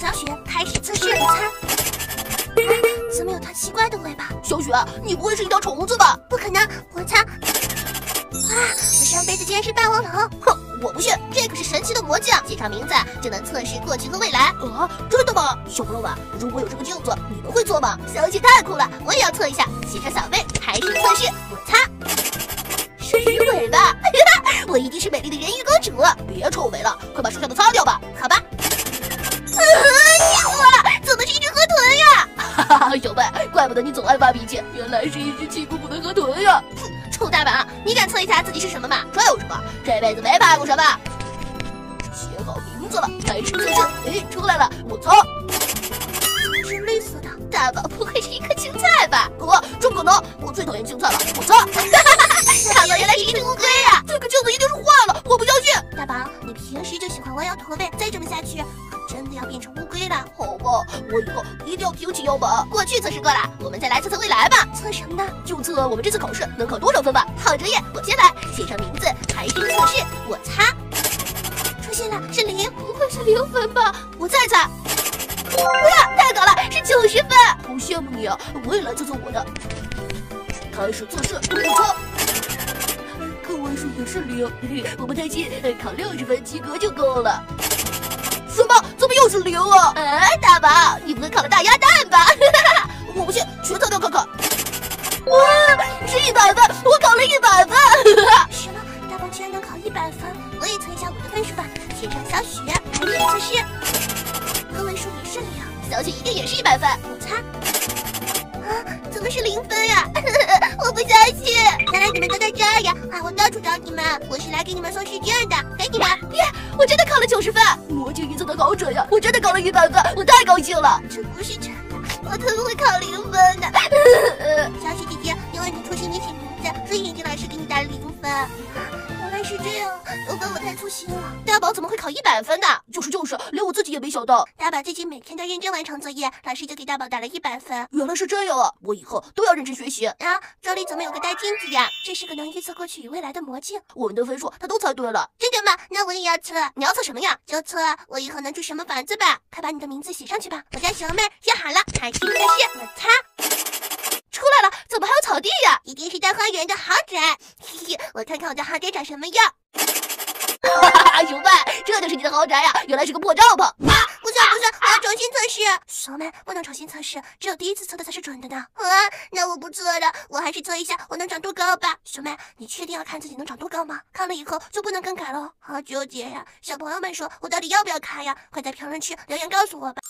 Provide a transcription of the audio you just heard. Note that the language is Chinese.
小雪开始测试我擦。怎么有它奇怪的尾巴？小雪，你不会是一条虫子吧？不可能，我擦！啊，我上辈子竟然是霸王龙！哼，我不信，这可是神奇的魔镜，写上名字就能测试过去和未来。啊，真的吗？小朋友们，如果有这个镜子，你们会做吗？小雪太酷了，我也要测一下。写上小妹，开始测试，我擦！是鱼尾巴，我一定是美丽的人鱼公主。别臭美了，快把剩下的擦掉吧。怪不得你总爱发脾气，原来是一只气鼓鼓的河豚呀！哼，臭大王，你敢测一下自己是什么吗？这有什么？这辈子没拍过什么。写好名字了，开始测试。哎，出来了，我擦！是绿色的。大宝不会是一颗青菜吧？哥，这不可能！我最讨厌青菜了。我擦！大宝原来是一只乌龟你平时就喜欢弯腰驼背，再这么下去。真的要变成乌龟了，好吧，我以后一定要挺起腰板。过去测试过了，我们再来测测未来吧。测什么呢？就测我们这次考试能考多少分吧。好主意，我先来，写上名字，开始测试。我擦，出现了，是零，不会是零分吧？我再猜，哇，太高了，是九十分。好羡慕你啊！我也来测测我的。开始测试，我擦，个位数也是零，我不担心，考六十分及格就够了。什么？怎么又是零啊？哎，大宝，你不会考了大鸭蛋吧？我不信，全擦掉看看。哇，是一百分，我考了一百分。什么？大宝居然能考一百分？我也测一下我的分数吧。写上小雪，开始测试。个位数也是零，小雪一定也是一百分。我猜。啊，怎么是零分呀？我不相信！原来你们都在这儿呀！给你们送试卷的，给你们。耶，我真的考了九十分，魔镜一测的好准呀！我真的考了一百分，我太高兴了。这不是真的，我怎么会考零分呢？这样，都怪我太粗心了。大宝怎么会考一百分的？就是就是，连我自己也没想到。大宝最近每天都认真完成作业，老师就给大宝打了一百分。原来是这样啊！我以后都要认真学习啊！这里怎么有个大镜子呀？这是个能预测过去与未来的魔镜。我们的分数他都猜对了，真的吗？那我也要测。你要测什么呀？就测我以后能住什么房子吧。快把你的名字写上去吧。我叫小妹，写好了，开始测试。我擦，出来了！怎么还有草地呀？一定是大花园的豪宅。嘿嘿，我看看我的豪宅长什么样。熊妹，这就是你的豪宅呀！原来是个破帐篷。啊，不算不算，我要重新测试。小妹，不能重新测试，只有第一次测的才是准的呢。啊，那我不测了，我还是测一下我能长多高吧。小妹，你确定要看自己能长多高吗？看了以后就不能更改了。好纠结呀！小朋友们说，我到底要不要看呀？快在评论区留言告诉我吧。